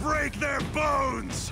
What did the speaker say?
break their bones!